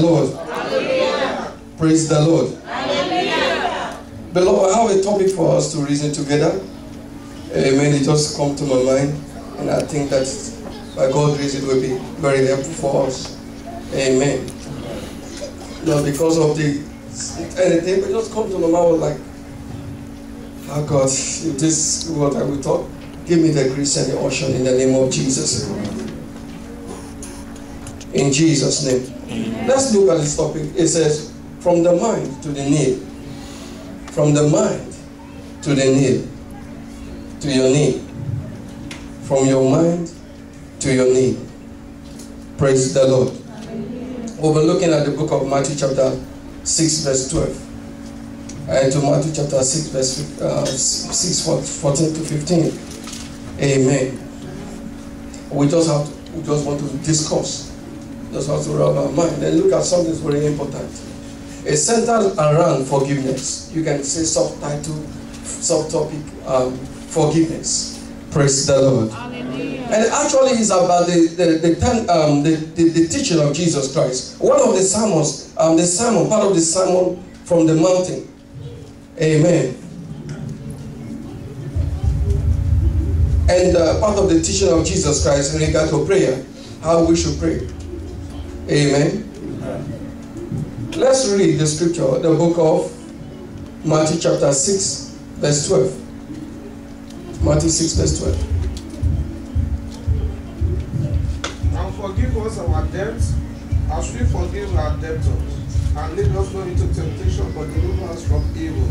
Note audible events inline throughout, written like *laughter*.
the Lord. Praise the Lord. Beloved, I have a topic for us to reason together. Amen. It just come to my mind, and I think that by God's grace it will be very helpful for us. Amen. Not because of the anything, but just come to my mind like, oh God, if this is what I will talk, give me the grace and the unction in the name of Jesus. In Jesus' name. Let's look at this topic. It says, from the mind to the need. From the mind to the need. To your need. From your mind to your need. Praise the Lord. We'll be looking at the book of Matthew chapter 6 verse 12. And to Matthew chapter 6 verse uh, 6 14 to 15. Amen. We just have to, we just want to discuss. Just have to rub our mind and look at something that's very important. It's centered around forgiveness. You can say subtitle, subtopic, um, forgiveness. Praise the Lord. And actually, it's about the the the, ten, um, the, the, the teaching of Jesus Christ. One of the sermons, um, the sermon, part of the sermon from the mountain. Amen. And uh, part of the teaching of Jesus Christ in regard to prayer, how we should pray. Amen. Let's read the scripture, the book of Matthew chapter 6, verse 12. Matthew 6, verse 12. And forgive us our debts, as we forgive our debtors. And lead us not into temptation, but deliver us from evil.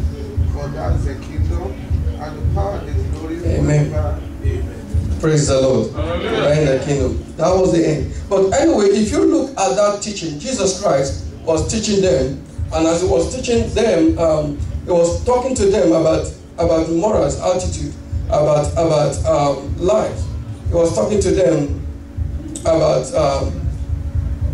For that is the kingdom, and the power, and the glory forever. Amen. Praise the Lord. In the kingdom. That was the end. But anyway, if you look at that teaching, Jesus Christ was teaching them, and as he was teaching them, um, he was talking to them about about morals, attitude, about about um, life. He was talking to them about um,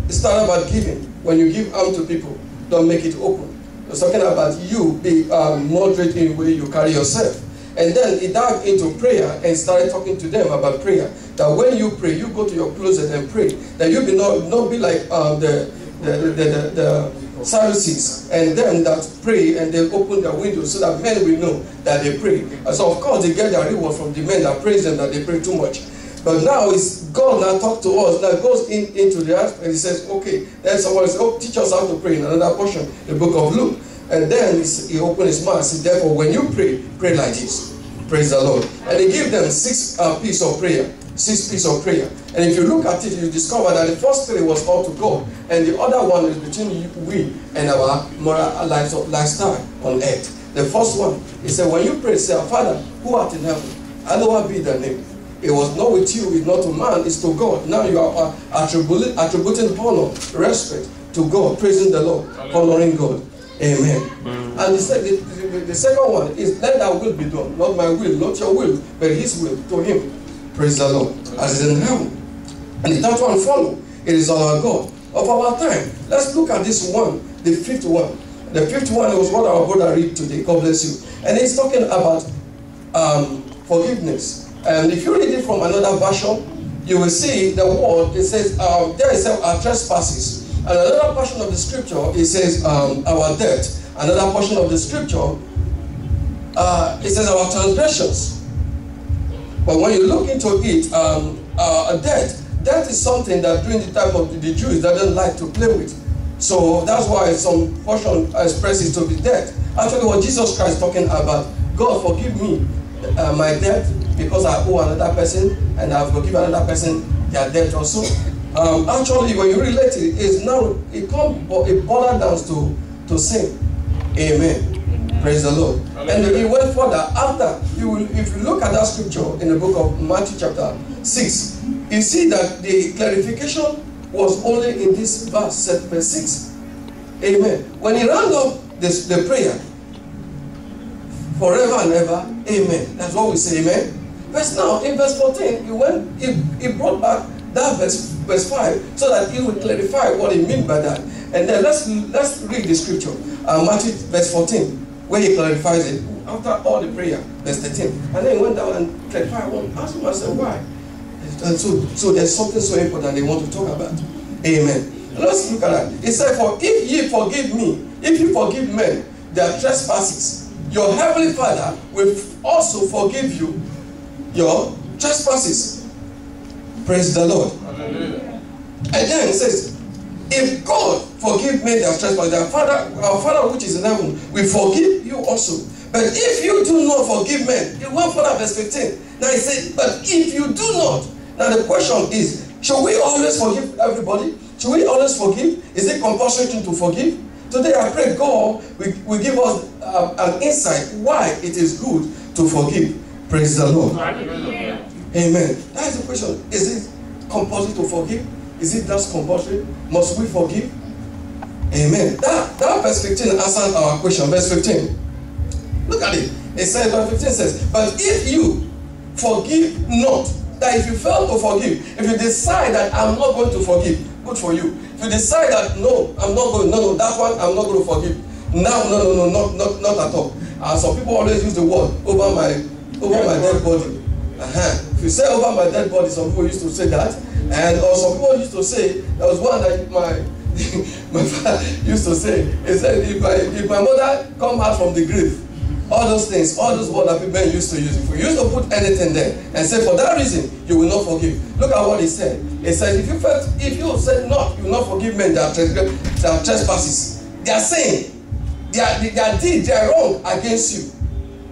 it started about giving. When you give arm to people, don't make it open. He was talking about you be um, moderate in the way you carry yourself. And then he dived into prayer and started talking to them about prayer. That when you pray, you go to your closet and pray. That you be not, not be like uh, the, the, the, the, the Sadducees and them that pray and they open their windows so that men will know that they pray. And so of course they get their reward from the men that praise them that they pray too much. But now it's God now talk to us, now goes in, into the aspect, he says, okay, then someone says, oh, teach us how to pray in another portion, the book of Luke. And then he opened his mouth and said, therefore, when you pray, pray like this. Praise the Lord. And he gave them six uh, pieces of prayer. Six pieces of prayer. And if you look at it, you discover that the first three was all to God. And the other one is between you, we and our moral lifestyle on earth. The first one, he said, when you pray, say, Father, who art in heaven, hallowed be thy name. It was not with you, it's not to man, it's to God. Now you are uh, attributing, attributing honor, respect to God, praising the Lord, honoring God. Amen. And the, sec- the, the, the second one is let thy will be done, not my will, not your will, but his will to him. Praise the Lord. As is in heaven. And the third one follow. It is our God of our time. Let's look at this one, the fifth one. The fifth one was what our brother read today. God bless you. And he's talking about um, forgiveness. And if you read it from another version, you will see the word, it says, um, there is our trespasses. And another portion of the scripture, it says um, our debt. Another portion of the scripture, uh, it says our transgressions. But when you look into it, um, uh, debt, debt is something that during the time of the, Jews they didn't like to play with. So that's why some portion expresses to be debt. Actually, what Jesus Christ is talking about, God forgive me uh, my debt because I owe another person and I forgive another person their debt also. Um, actually, when you relate it, it's now it comes it boils down to to sin. Amen. Praise the Lord. And he went further after you will, if you look at that scripture in the book of Matthew chapter 6, you see that the clarification was only in this verse, verse 6. Amen. When he ran up this, the prayer, forever and ever, amen. That's what we say, amen. Verse now, in verse 14, he went, he, he brought back that verse, verse 5 so that he would clarify what he meant by that. And then let's let's read the scripture. Uh, Matthew verse 14, where he clarifies it. After all the prayer, verse 13. And then he went down and clarified one. Asked him, I said, why? And so, so there's something so important they want to talk about. Amen. Let's look at that. It said, For if ye forgive me, if you forgive men their trespasses, your heavenly Father will also forgive you your trespasses. Praise the Lord. Hallelujah. And then it says, If God forgive me their trespasses, their Father, our Father which is in heaven, will forgive you also. But if you do not forgive men, you went further, verse 15. Now he said, But if you do not, now the question is, should we always forgive everybody? Should we always forgive? Is it compulsory to forgive? Today I pray God will, will give us uh, an insight why it is good to forgive. Praise the Lord. Hallelujah. Amen. That is the question. Is it compulsory to forgive? Is it just compulsory? Must we forgive? Amen. That, that verse 15 answers our question. Verse 15. Look at it. It says, verse 15 says, But if you forgive not, that if you fail to forgive, if you decide that I'm not going to forgive, good for you. If you decide that no, I'm not going, no, no, that one I'm not going to forgive. Now, no, no, no, not, not, not at all. Uh, some people always use the word over my, over my dead body. Uh-huh. If you say over my dead body, some people used to say that, and or some people used to say there was one that my *laughs* my father used to say. He said, if my if my mother come out from the grave, all those things, all those words that people used to use. If we used to put anything there and say for that reason you will not forgive. Look at what he said. He said, if you felt, if you said not, you will not forgive men their, their trespasses. They are their, their deed, they are wrong against you.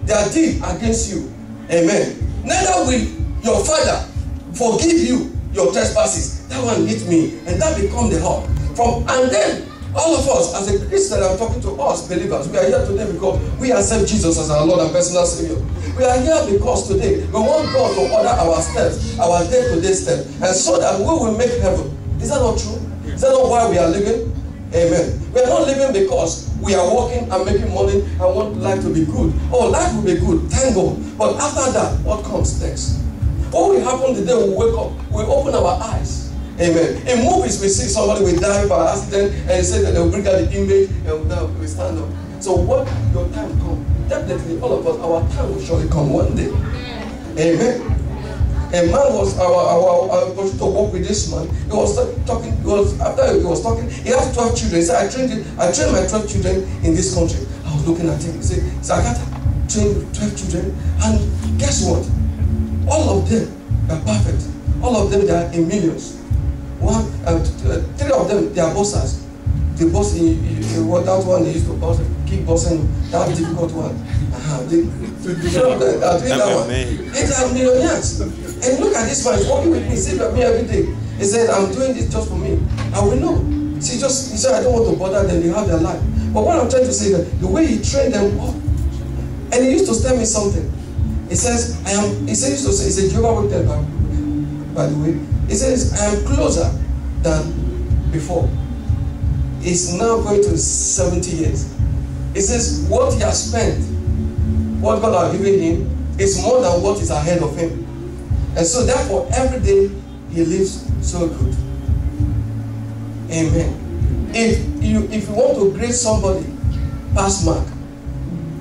Their deed against you. Amen. Neither will your father forgive you your trespasses. That one hit me, and that become the heart. From and then all of us, as a Christian, I'm talking to us believers. We are here today because we accept Jesus as our Lord and personal Savior. We are here because today we want God to order our steps, our day-to-day steps, and so that we will make heaven. Is that not true? Is that not why we are living? Amen. We are not living because we are working and making money and want life to be good. Oh, life will be good, thank God. But after that, what comes next? What will happen the day we wake up? We open our eyes. Amen. In movies, we see somebody will die by accident and they say that they'll bring out the image and we stand up. So what your time come? Definitely, all of us, our time will surely come one day. Amen. A man was our our, our to work with this man. He was talking. He was after he was talking. He has twelve children. He said, "I trained. it- I trained my twelve children in this country." I was looking at him. He said, "Zagata trained twelve children, and guess what? All of them are perfect. All of them they are in millions. One, uh, uh, three of them they are bossers. The boss, what that one they used to boss, keep bossing, that difficult one. Uh-huh. They, the three of them are doing that one. MMA. They are millionaires. And look at this man, he's working with me, see me every day. He said, I'm doing this just for me. I will know. See, just he said, I don't want to bother them, they have their life. But what I'm trying to say that the way he trained them and he used to tell me something. He says, I am, he says, he used to say, he said, Jehovah Witness, by, by the way. He says, I am closer than before. He's now going to 70 years. He says, what he has spent, what God has given him, is more than what is ahead of him. And so therefore, every day he lives so good. Amen. If you if you want to grade somebody pass mark,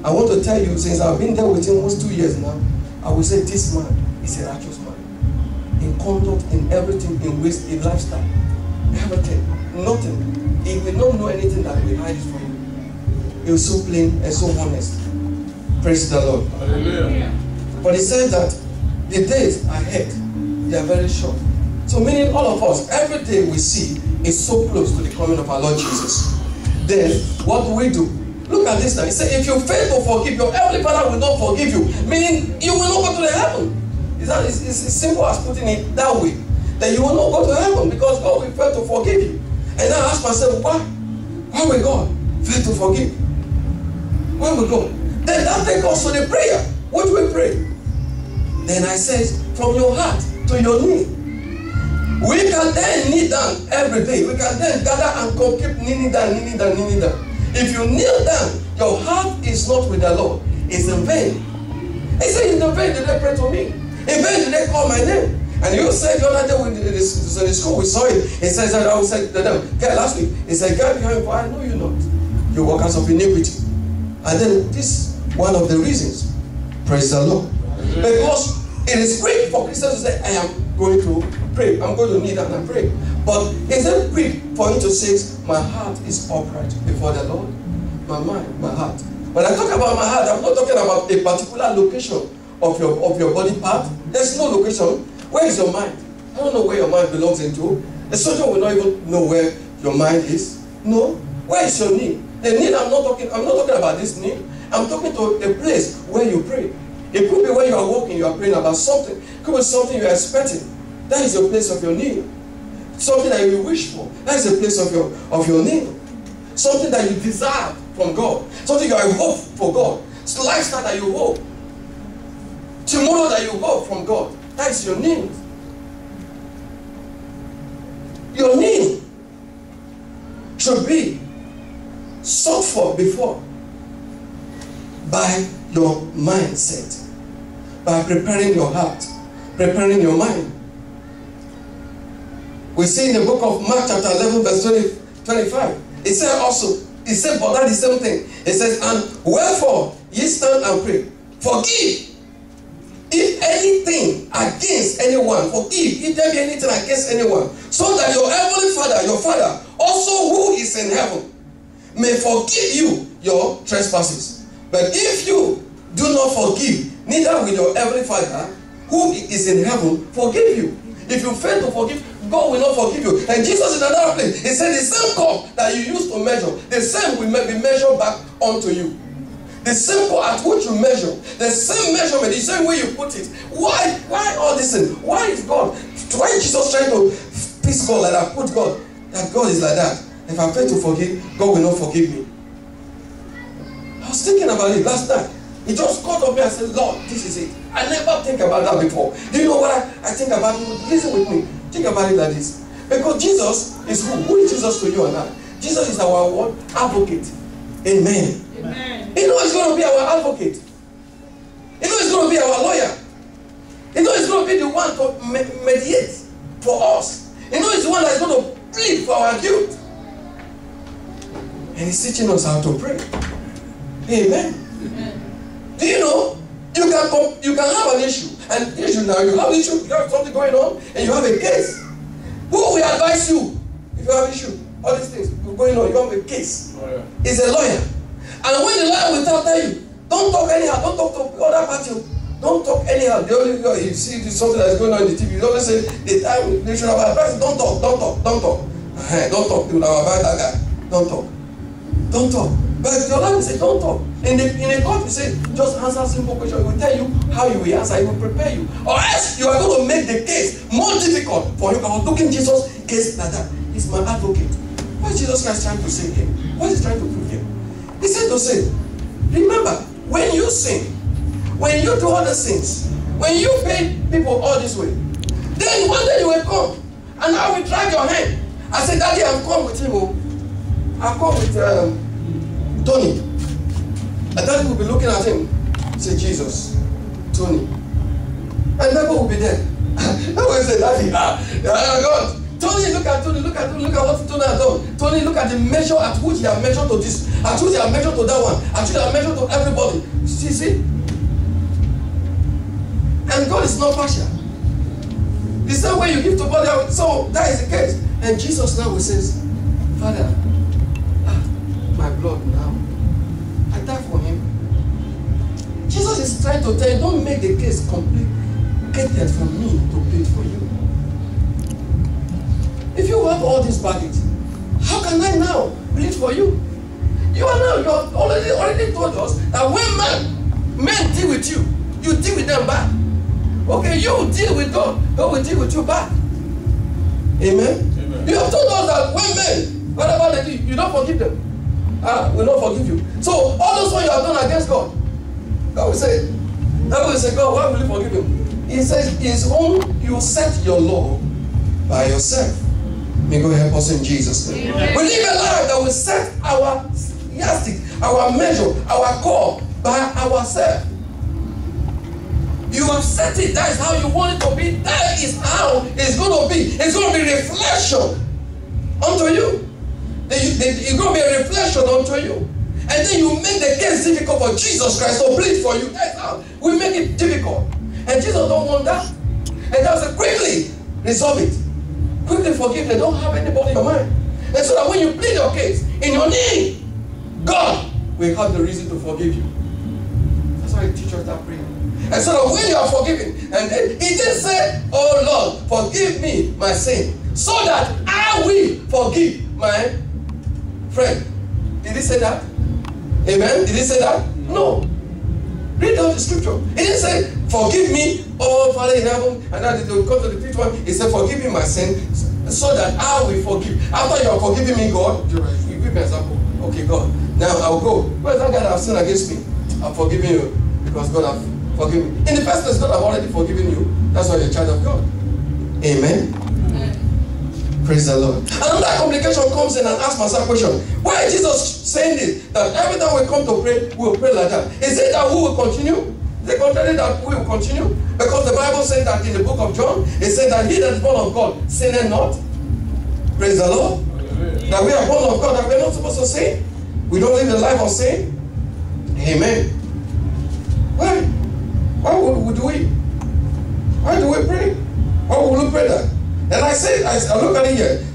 I want to tell you, since I've been there with him almost two years now, I will say this man is a righteous man. In conduct, in everything, in ways, in lifestyle. Everything. Nothing. He will not know anything that will hide from you. He was so plain and so honest. Praise the Lord. Hallelujah. But he said that the days ahead, they are very short. So meaning all of us, every day we see is so close to the coming of our Lord Jesus. Then what do we do? Look at this now. He said, if you fail to forgive, your heavenly Father will not forgive you. Meaning you will not go to the heaven. Is that it's, it's as simple as putting it that way. That you will not go to heaven because God will fail to forgive you. And I ask myself, why? Why will God fail to forgive? Why will God? Then that takes us to the prayer. What do we pray? Then I says, from your heart to your knee. We can then kneel down every day. We can then gather and go keep kneeling down, kneeling down, kneeling down. If you kneel down, your heart is not with the Lord. It's in vain. He said, in vain did they pray to me. In vain did they call my name. And you said the other day in the, school we saw it. He says that I will say to them, "Guy, last week, he said, get behind for I know you not. You workers of iniquity. And then this one of the reasons. Praise the Lord. Because it is great for Christians to say, I am going to pray. I'm going to down and pray. But is it quick for him to say, My heart is upright before the Lord? My mind, my heart. When I talk about my heart, I'm not talking about a particular location of your of your body part. There's no location. Where is your mind? I don't know where your mind belongs into. A soldier will not even know where your mind is. No. Where is your knee? The knee I'm not talking, I'm not talking about this knee. I'm talking to a place where you pray. It could be where you are walking, you are praying about something. It could be something you are expecting. That is your place of your need. Something that you wish for. That is the place of your of your knee. Something that you desire from God. Something you hope for God. It's the lifestyle that you hope. Tomorrow that you hope from God. That is your need. Your need should be sought for before by your mindset, by preparing your heart, preparing your mind. We see in the book of Mark chapter 11 verse 20, 25, it said also, it said but that the same thing. It says, and wherefore ye stand and pray, forgive if anything against anyone, forgive if there be anything against anyone, so that your heavenly Father, your Father, also who is in heaven, may forgive you your trespasses. But if you do not forgive, neither will your heavenly Father, who is in heaven, forgive you. If you fail to forgive, God will not forgive you. And Jesus in another place, he said, the same cup that you used to measure, the same will be measured back unto you. The same cup at which you measure, the same measurement, the same way you put it. Why? Why all this thing? Why is God? Why Jesus trying to piece God like that? Put God that God is like that. If I fail to forgive, God will not forgive me. Was thinking about it last night. He just called up me and said, Lord, this is it. I never think about that before. Do you know what I, I think about it? Listen with me. Think about it like this. Because Jesus is who? Who is Jesus to you and I? Jesus is our what? Advocate. Amen. Amen. You know he's going to be our advocate. You know he's going to be our lawyer. You know he's going to be the one to me- mediate for us. You know he's the one that's going to plead for our guilt. And he's teaching us how to pray. Amen. Do you know you can you can have an issue and issue now you have an issue you have something going on and you have a case. Who will advise you if you have issue? All these things going on you have a case. Is a lawyer. And when the lawyer will tell, tell you, don't talk anyhow, don't talk to other party. Don't talk anyhow. The only you see something that's going on in the TV, you always say the time they should have advised, don't talk, don't talk, don't talk. *laughs* Don't talk. Have advised that guy. Don't talk. Don't talk. But the will say, don't talk. In the in the court, you say, just answer simple question. It will tell you how you will answer, it will prepare you. Or else you are going to make the case more difficult for you. I was looking Jesus case like that. He's my advocate. What is Jesus Christ trying to say here? What is he trying to prove here? He said to say, remember, when you sin, when you do other sins, when you pay people all this way, then one day you will come and I will drag your hand. I said, Daddy, I've come with him. Oh. I've come with um, Tony. And Daddy will be looking at him. Say, Jesus, Tony. And Daddy will be there. *laughs* I will say, Daddy, ah, ah, God. Tony, look at Tony, look at Tony, look at what Tony has done. Tony, look at the measure at which he has measured to this, at which he has measured to that one, at which he has measured to everybody. See, see? And God is not partial. The same way you give to body, so that is the case. And Jesus now will says, Father, ah, my blood now, is trying to tell you, don't make the case complicated for me to plead for you. If you have all this baggage, how can I now plead for you? You are now, you have already already told us that when men, men deal with you, you deal with them back. Okay, you deal with God, God will deal with you back. Amen. Amen. You have told us that when men, whatever they do, you don't forgive them. Ah, will not forgive you. So all those ones you have done against God, God will say, God will say, God, why will you forgive him? He says, His own, you set your law by yourself. May God help us in Jesus' name. Amen. We live a life that will set our yardstick, our measure, our call by ourselves. You have set it. That is how you want it to be. That is how it's going to be. It's going to be reflection unto you. It's going to be a reflection unto you. And then you make the case difficult for Jesus Christ to plead for you. That's how we make it difficult. And Jesus don't want that. And that's a quickly resolve it. quickly forgive. They don't have anybody in your mind. And so that when you plead your case in your name, God will have the reason to forgive you. That's why he teaches that prayer. And so that when you are forgiven, and then he just said, Oh Lord, forgive me my sin, so that I will forgive my friend. Did he say that? Amen? Did he say that? No. Read out the scripture. He didn't say, Forgive me, oh Father in heaven. And then he come to the fifth one. He said, Forgive me my sin, so that I will forgive. After you are forgiving me, God, you give me an example. Okay, God. Now I'll go. Where's that guy that has sinned against me? I'm forgiving you because God has forgiven me. In the first place, God have already forgiven you. That's why you're a child of God. Amen. Praise the Lord. Another complication comes in and asks myself a question. Why is Jesus saying this? That every time we come to pray, we will pray like that. Is it that we will continue? Is it contrary that we will continue? Because the Bible says that in the book of John, it says that he that is born of God sinneth not. Praise the Lord. That we are born of God, that we are not supposed to sin. We don't live the life of sin. Amen. And I, I look at it here.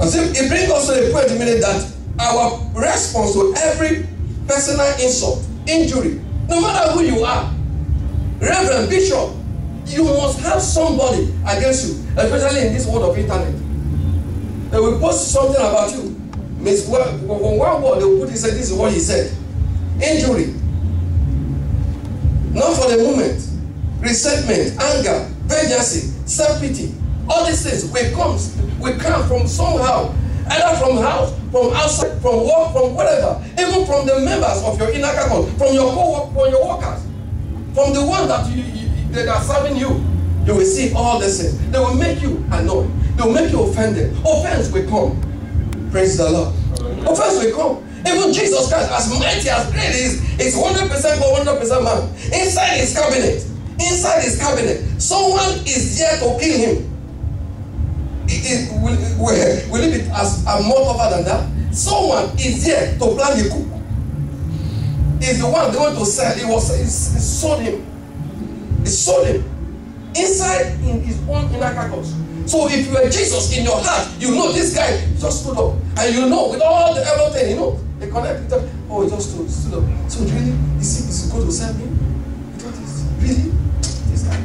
I say, it brings us to the point in a minute that our response to every personal insult, injury, no matter who you are, Reverend Bishop, you must have somebody against you, especially in this world of internet. They will post something about you. Miss one word, they will put it say this is what he said. Injury. Not for the moment. Resentment, anger, vengeance, self-pity. All these things will come, will come from somehow. Either from house, from outside, from work, from whatever. Even from the members of your inner circle, from your co-work, from your workers. From the ones that you, you, that are serving you. You will see all these things. They will make you annoyed. They will make you offended. Offense will come. Praise the Lord. Offense will come. Even Jesus Christ, as mighty as great is, is 100% God, 100% man. Inside his cabinet, inside his cabinet, someone is there to kill him. It, will, will, will it be as uh, more tougher than that? Someone is here to plan the coup. Is the one they want to sell. It was it sold him. It sold him inside in his own inner carcass. So if you are Jesus in your heart, you know this guy just stood up, and you know with all the everything, you know they connect with them. Oh, he just stood, stood up. So really, is it is it good to him? Is really this guy?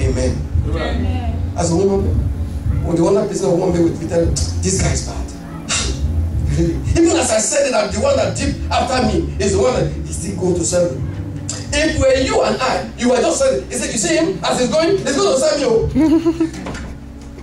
Amen. Amen. As a woman, when the one person of woman with tell this guy is bad. *laughs* Even as I said it, that the one that deep after me is the one that is still going to serve me. If were you and I, you were just saying, he said, you see him as he's going, he's going to serve you.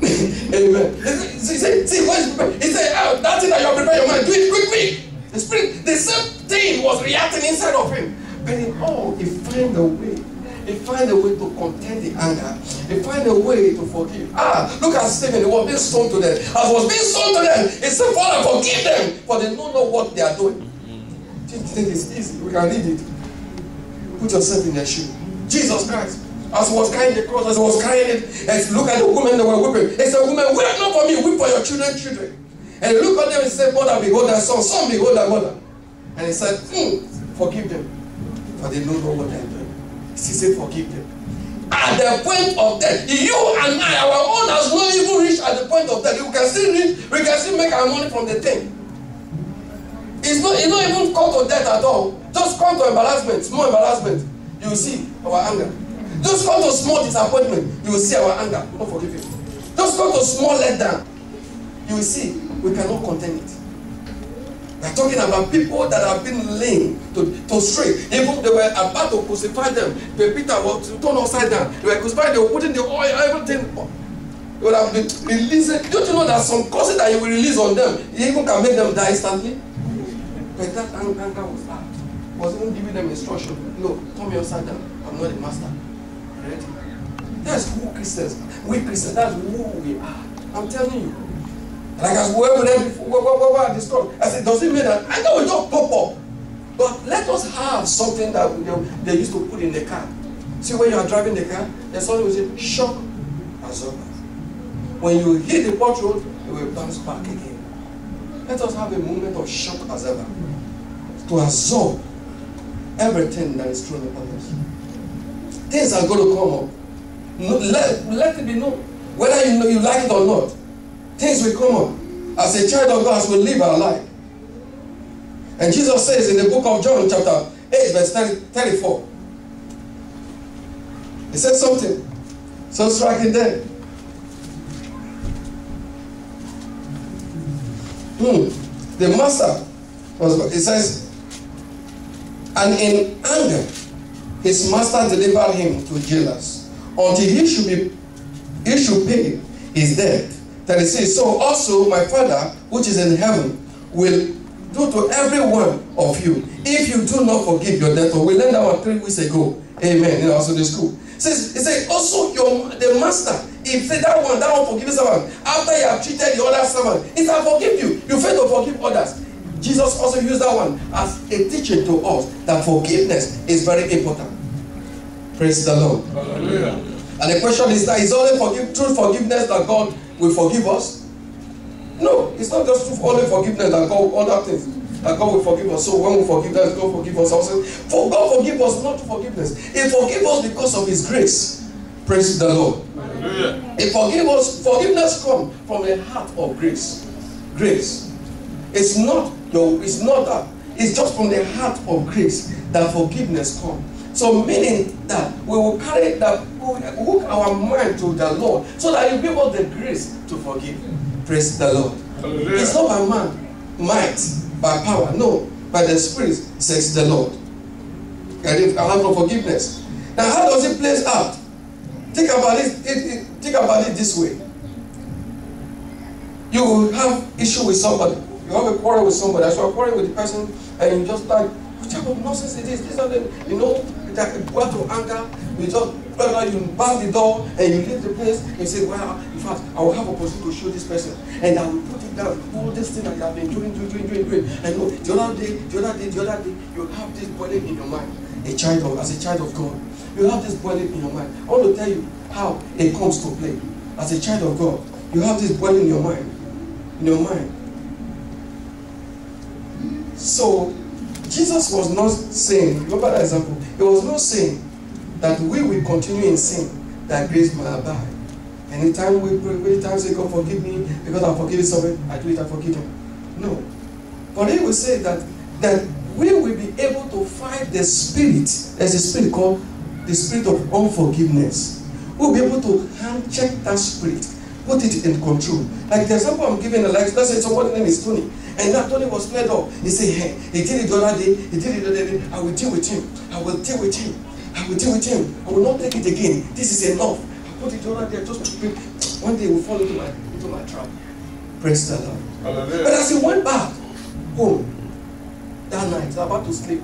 *laughs* Amen. He said, see, what is prepared? He said, oh, that thing that you are preparing your mind, do it quick, quick. The spirit, the same thing was reacting inside of him. But in all, he find a way. He find a way to contain the anger. He find a way to forgive. Ah, look at Stephen. He was being sown to them. As was being sown to them, he said, Father, forgive them, for they don't know what they are doing. Do you think it's easy? We can read it. Put yourself in their shoe. Jesus Christ. As was carrying the cross, as was carrying it, and look at the women that were weeping. He said, Women, weep not for me, weep for your children, children. And he looked at them and said, Mother, behold thy son, son, behold thy mother. And he said, mm, Forgive them, for they don't know what they are doing. He said, Forgive them. At the point of death, you and I, our own has not even reached at the point of death. We can still reach, we can still make our money from the thing. It's not, it's not even come to death at all. Just come to embarrassment, small embarrassment. You see our anger. Just come to small disappointment. You will see our anger. We don't forgive him. Just come to small letdown. You will see we cannot contain it. We are talking about people that have been lame to, to stray. Even they were about to crucify them. But Peter was turned upside down. They were crucified, they were putting the oil, everything. They would have been releasing. Don't you know that some curses that you will release on them, you even can make them die instantly? But that anger was out. Was even giving them instruction. No, turn me upside down. I'm not a master. Ready? That's who Christians. We Christians. That's who we are. I'm telling you. As we were with them before, what, what, this talk. I said, does it mean that anger will just pop up? But let us have something that they, they used to put in the car. See when you are driving the car, there's something we say shock absorber. When you hit the pothole, it will bounce back again. Let us have a moment of shock absorber to absorb everything that is thrown upon us. Things are going to come up. No, let, let it be known Whether you know you like it or not, things will come up. As a child of God, as we live our life. And Jesus says in the book of John, chapter 8, verse 30, 34, He said something so striking there. Hmm. The master was, it says, and in anger, his master delivered him to jailers until he should be he should pay his debt. That he says, so also my father which is in heaven will do to every one of you if you do not forgive your debtor. We learned that one three weeks ago. Amen. In our Sunday school. Says, it says also your the master, if say that one, that one forgive someone, after you have treated the other servant, he said, forgive you. You fail to forgive others. Jesus also used that one as a teaching to us that forgiveness is very important. Praise the Lord. Hallelujah. And the question is that is only forgive, true forgiveness that God will forgive us? No, it's not just only forgiveness that God other things that God will forgive us. So when we forgive that, God forgive us also. For God forgive us not forgiveness. He forgive us because of His grace. Praise the Lord. Hallelujah. He forgive us. Forgiveness come from a heart of grace. Grace. It's not your. It's not that. It's just from the heart of grace that forgiveness come. So meaning that we will carry that we hook our mind to the Lord, so that He give us the grace to forgive. Praise the Lord. Hallelujah. It's not by man, might, by power. No, by the Spirit, says the Lord. And if I have no forgiveness. Now, how does it play out? Think about it, it, it. Think about it this way. You will have issue with somebody. You have a quarrel with somebody. As you are quarreling with the person, and you just like, what type of nonsense it is? This and that. You know, that out of anger, you just whether you bang the door and you leave the place and you say, Well, in fact, I will have opportunity to show this person. And I will put it down, all this thing that you have been doing, doing, doing, doing, doing. And no, the other day, the other day, the other day, you have this burden in your mind. A child of as a child of God. You have this burden in your mind. I want to tell you how it comes to play. As a child of God, you have this burden in your mind. In your mind. So Jesus was not saying, remember that example, he was not saying that we will continue in sin, that grace may abide. Anytime we pray, anytime say, God forgive me, because I forgive somebody, I do it, I forgive him. No. But he will say that that we will be able to fight the spirit, there's a spirit called the spirit of unforgiveness. We'll be able to hand check that spirit, put it in control. Like the example I'm giving, like let's say somebody's name is Tony, and that Tony was fed up. He said, Hey, he did it the other day, he did it the other day. I will deal with him. I will deal with him. I will deal with him. I will not take it again. This is enough. I put it the other day just to bring. One day he will fall into my into my trap. Praise the Lord. But as he went back home that night, about to sleep,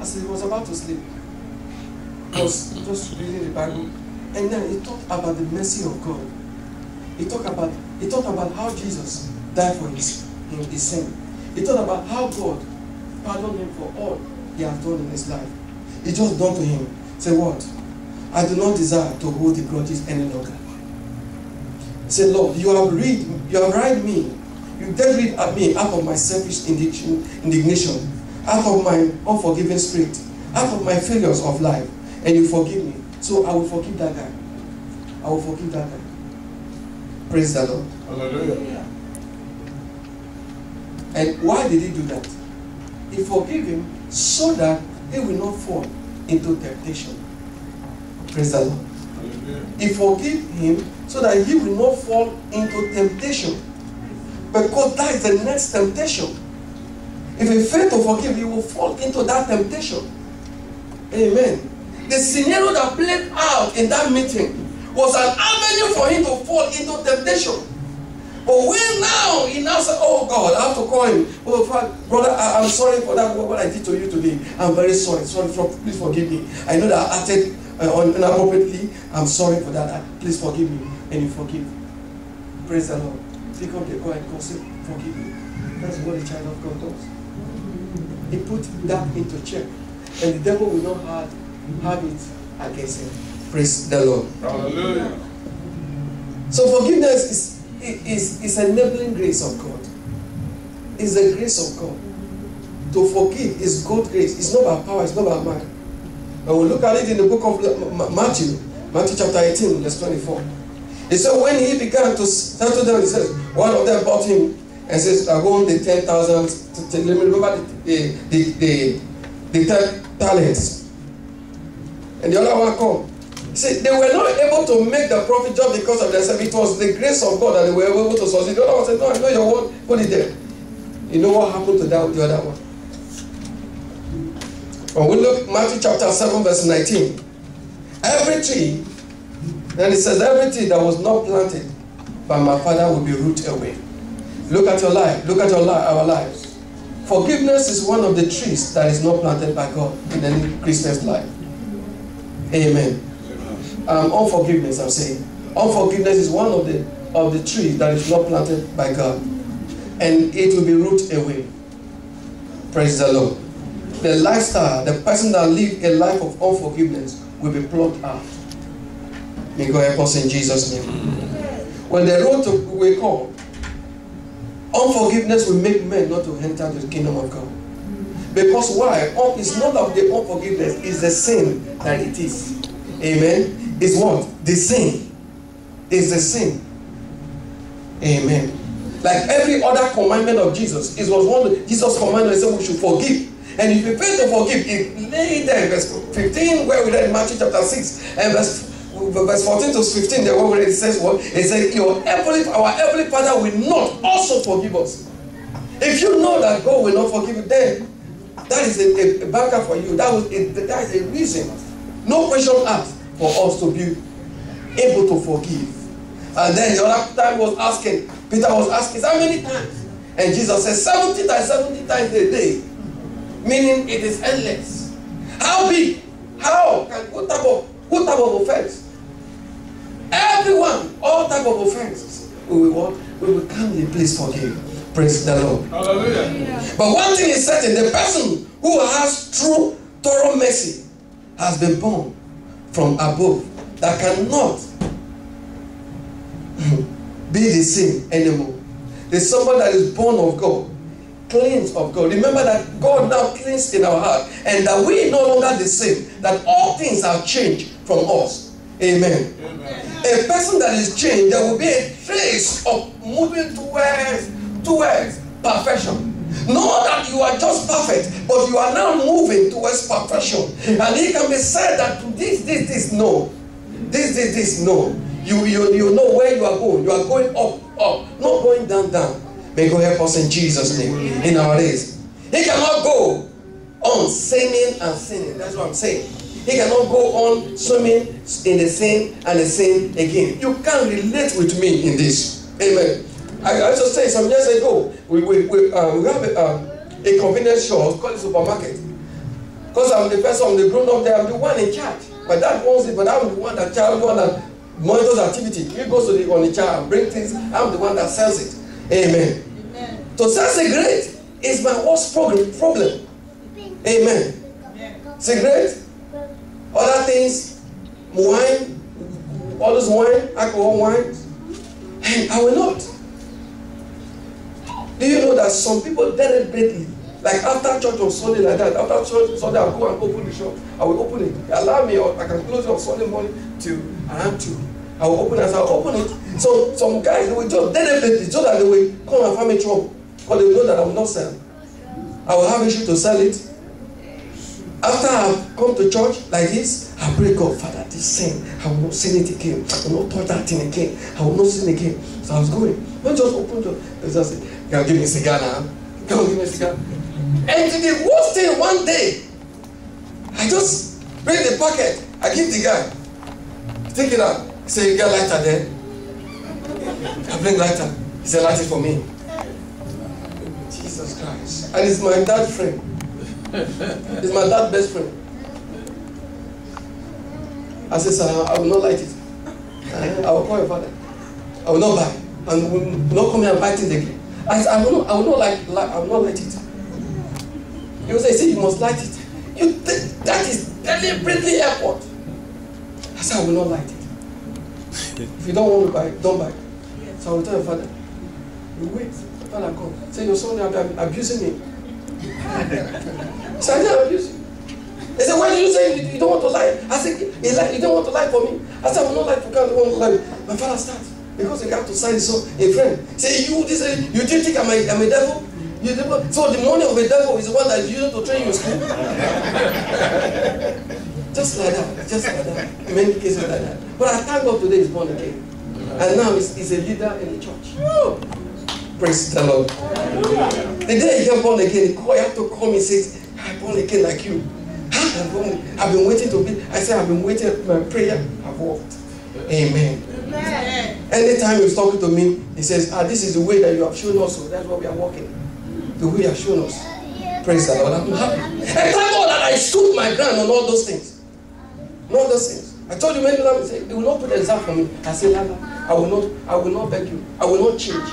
as he was about to sleep, he was just reading the Bible, and then he talked about the mercy of God. He talked about he talked about how Jesus died for his, his sin. He talked about how God pardoned him for all he had done in his life. He just dawned to him. Say what? I do not desire to hold the grudges any longer. Say, Lord, you have read, you have read me. You did read at me out of my selfish indignation, out of my unforgiving spirit, out of my failures of life, and you forgive me. So I will forgive that guy. I will forgive that guy. Praise the Lord. Hallelujah. And why did he do that? He forgave him so that he will not fall into temptation. Praise the Lord. He forgave him so that he will not fall into temptation. Because that is the next temptation. If he fail to forgive, he will fall into that temptation. Amen. The scenario that played out in that meeting was an avenue for him to fall into temptation. But when now he now said, Oh God, I have to call him. Oh Father, brother, I, am sorry for that what I did to you today. I'm very sorry. Sorry for please forgive me. I know that I acted uh, inappropriately. I'm sorry for that. Please forgive me. And you forgive. Praise the Lord. Pick up the call and say, forgive me. That's what a child of God does. He put that into check. And the devil will not have, have it against him. Praise the Lord. Hallelujah. So forgiveness is, is, is enabling grace of God. It's the grace of God. To forgive is God's grace. It's not by power, it's not by might. And we look at it in the book of Matthew, Matthew chapter 18, verse 24. He said when he began to settle down, he says, one of them bought him and says, I want the 10,000, let me remember the, the, the, the 10 talents. And the other one come. See, they were not able to make the profit just because of themselves. It was the grace of God that they were able to succeed. The other one said, No, I know your word, put it there. You know what happened to that the other one? When we look at Matthew chapter 7, verse 19. Every tree, then it says, every tree that was not planted by my father will be rooted away. Look at your life, look at your life, our lives. Forgiveness is one of the trees that is not planted by God in any Christian's life. Amen. Um, unforgiveness, I'm saying. Unforgiveness is one of the of the trees that is not planted by God. And it will be rooted away. Praise the Lord. The lifestyle, the person that live a life of unforgiveness will be plucked out. May God help us in Jesus' name. When the road to we call, unforgiveness will make men not to enter the kingdom of God. Because why? It's not of the unforgiveness, it's the sin that it is. Amen. It's what? The sin. It's the same. Amen. Like every other commandment of Jesus, it was one Jesus' commandments said we should forgive. And if you fail to forgive, it lay there in verse 15, where we read Matthew chapter 6 and verse verse 14 to 15, there where it says what? It says, Your heavenly, our heavenly Father will not also forgive us. If you know that God will not forgive you, then that is a, a, a for you. That was a, that is a reason. No question asked for us to be able to forgive. And then the other time was asking, Peter was asking, how many times? And Jesus said, 70 times, 70 times a day. Meaning it is endless. How big? How? What type of, what type of offense? Everyone, all type of offenses, we will what? We will calmly please forgive. Praise the Lord. Hallelujah. But one thing is certain, the person who has true, thorough mercy has been born from above that cannot be the same anymore. There's somebody that is born of God, cleansed of God. Remember that God now cleansed in our heart and that we no longer the same, that all things have changed from us. Amen. Amen. A person that is changed, there will be a trace of moving towards towards perfection. Not that you are just perfect, but you are now moving towards perfection. And it can be said that this, this, this, no. This, this, this, no. You, you, you know where you are going. You are going up, up, not going down, down. May God help us in Jesus' name in our days. He cannot go on sinning and sinning. That's what I'm saying. He cannot go on swimming in the sin and the sin again. You can't relate with me in this. Amen. I, just say some years ago, we, we, we, uh, we have a, um, a convenience store called a supermarket. Because I'm the person, I'm the grown up there, I'm the one in charge. My dad wants it, but I'm the one that child, one that monitors activity. He goes to the on the child and bring things. I'm the one that sells it. Amen. Amen. To sell cigarette is my worst problem. problem. Amen. Cigarette, other things, wine, all this wine, alcohol wine, and I will not. Do you know that some people deliberately, like after church on Sunday like that, after church Sunday, I'll go and open the shop. I will open it. Allow me, or I can close it on Sunday morning till around two. I will open it as I open it. So some guys they will just deliberately so that they will come and find me trouble. Because they know that I will not sell. I will have issue to sell it. After I've come to church like this, I pray God, Father, this sin, I will not sin it again. I will not touch that thing again. I will not sin again. So I was going. When just open the just Can give me a cigar now? Can give me a cigar? And the worst thing one day, I just bring the packet, I give the guy, take it out. Say, You get lighter there? I bring lighter. He said, Light it for me. Jesus Christ. And it's my dad friend. It's my dad's best friend. I said, Sir, I will not light it. I will call your father. I will not buy. And will not come here and buy things again. I said, I will not, I will not like, like I will not light it. He will say, see, you must light it. You th- that is deliberately effort. I said, I will not light it. If you don't want to buy, don't buy. So I will tell your father, you wait. Father come. Say your son been abusing me. So I didn't abuse you. He said, why did you say you, you don't want to lie? I said, you don't want to lie for me. I said, I will not lie for God, I want to lie. my father starts because you got to sign so a friend say you this uh, you didn't think I'm a, I'm a devil. You devil. So the money of a devil is the one that is used to train you in school. *laughs* just like that, just like that. In many cases like that. But I thank God today he's born again. And now he's, he's a leader in the church. Woo! Praise the Lord. The day he got born again, he had to call me and say, I'm born again like you. I've been, waiting to be. I said, I've been waiting. My prayer I've worked. Amen. Anytime he's talking to me, he says, Ah, this is the way that you have shown us. So that's what we are walking. The way you have shown us. Praise the Lord. I'm happy. And thank God that I stood my ground on all those things. On all those things. I told you many times, they will not put exam for me. I said, Lala, I will not, I will not beg you. I will not change.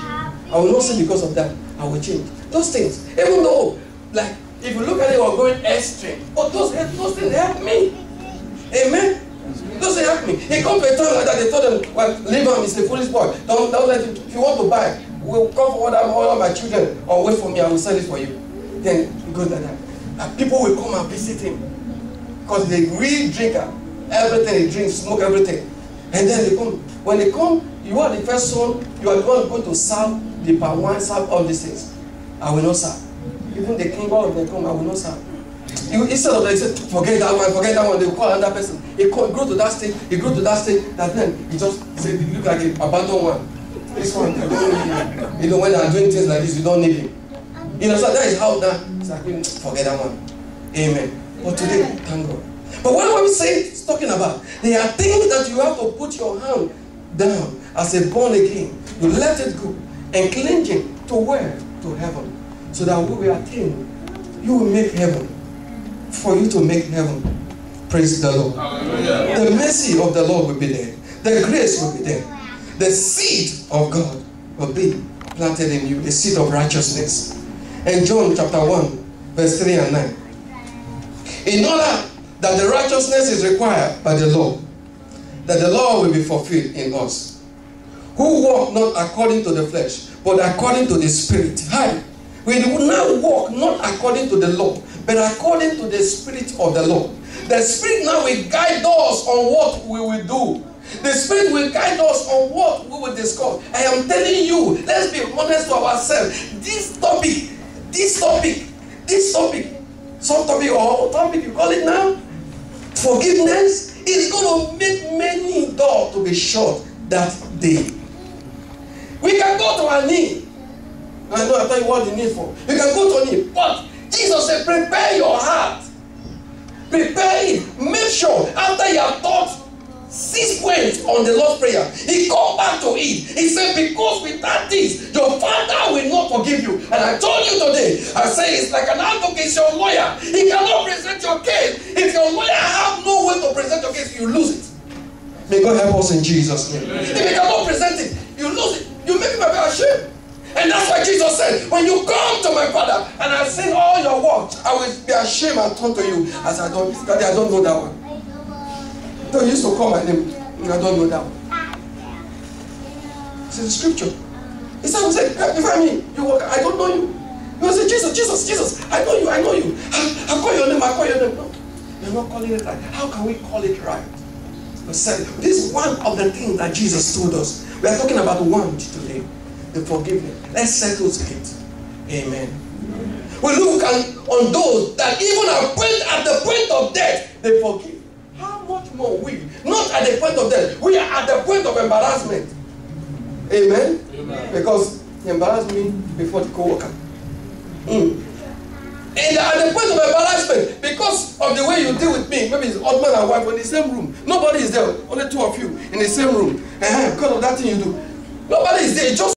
I will not say because of that. I will change. Those things. Even though, like, if you look at it, we're going extreme. But those, those things help me. Amen. Those things help me. He come to a time like that, they told him, well, leave him, he's a foolish boy. Don't, don't let him, if you want to buy, we'll come for all, all my children or wait for me, I will sell it for you. Then he goes like that. And people will come and visit him. Because they real drinker. Everything he drinks, smoke everything. And then they come. When they come, you are the first son, you are the one going to serve the wine, serve all these things. I will not serve. Even the king, all of them come, I will not serve. You, instead of like say, forget that one, forget that one, they call another person. He grow to that state, he grow to that state, that then he just say, he look like an abandoned one. This one, you don't need. You know, when they are doing things like this, you don't need him. You know, so that is how that, it's like, forget that one. Amen. But today, thank God. But what I'm saying, talking about? There are things that you have to put your hand down as a born again. You let it go and clinging to where? To heaven. So that we attain, you will make heaven. For you to make heaven. Praise the Lord. Hallelujah. The mercy of the Lord will be there. The grace will be there. The seed of God will be planted in you. The seed of righteousness. And John chapter 1, verse 3 and 9. In order that the righteousness is required by the law, that the law will be fulfilled in us, who walk not according to the flesh, but according to the Spirit. Hi. We will now walk not according to the law, but according to the Spirit of the law. The Spirit now will guide us on what we will do. The Spirit will guide us on what we will discuss. I am telling you, let's be honest to ourselves. This topic, this topic, this topic, some topic or topic you call it now, forgiveness is going to make many doors to be shut that day. We can go to our knee. I know I tell you what the need for. You can go to knee, but Jesus said, prepare your heart. Prepare it. Make sure after you have taught six points on the Lord's Prayer, he come back to it. He said, because without this, your father will not forgive you. And I told you today, I say it's like an advocate, your lawyer. He cannot present your case. If your lawyer have no way to present your case, you lose it. May God help us in Jesus' name. If he cannot present it, you lose it. You make him ashamed. And that's why Jesus said, When you come to my father and I've seen all your work, I will be ashamed and turn to you as I don't Daddy, I don't know that one. Don't used to call my name. I don't know that one. It's in the scripture. He said, we said, if I mean, you walk, I don't know you. You say, Jesus, Jesus, Jesus, I know you, I know you. I, I call your name, I call your name. No, you're not calling it right. How can we call it right? Said, this is one of the things that Jesus told us. We are talking about one today the forgiveness. Let's settle it. Amen. We look on, on those that even at, point, at the point of death, they forgive. How much more we? Not at the point of death. We are at the point of embarrassment. Amen. Amen. Because he embarrassed me before the co-worker. Mm. And at the point of embarrassment, because of the way you deal with me, maybe it's husband and wife in the same room. Nobody is there, only two of you in the same room. Uh-huh, because of that thing you do. Nobody is there, just